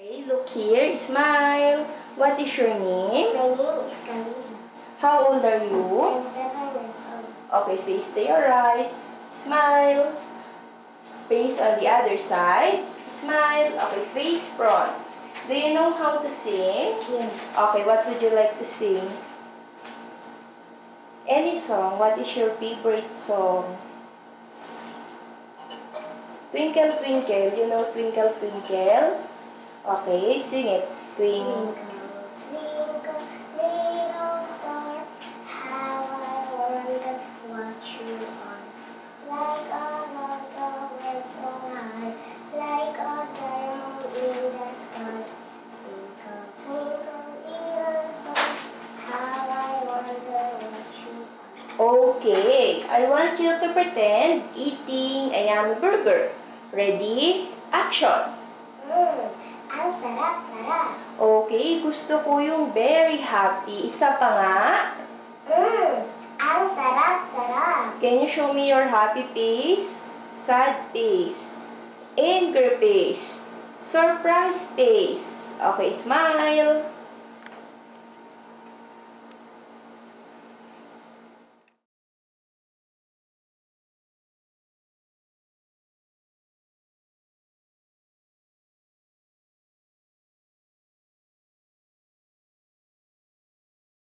Okay, look here. Smile. What is your name? My name is Khalil. How old are you? I'm seven years old. Okay, face to your right. Smile. Face on the other side. Smile. Okay, face front. Do you know how to sing? Yes. Okay, what would you like to sing? Any song. What is your favorite song? Twinkle, twinkle. You know Twinkle, twinkle? Okay, sing it. Twinkle. Twinkle, little star, how I wonder what you are. Like a love that so high, like a diamond in the sky. Twinkle, twinkle, little star, how I wonder what you are. Okay, I want you to pretend eating a yummy burger. Ready? Action! Mmm, ang sarap-sarap. Okay, gusto ko yung very happy. Isa pa nga. Mmm, ang sarap-sarap. Can you show me your happy face? Sad face. Anger face. Surprise face. Okay, smile.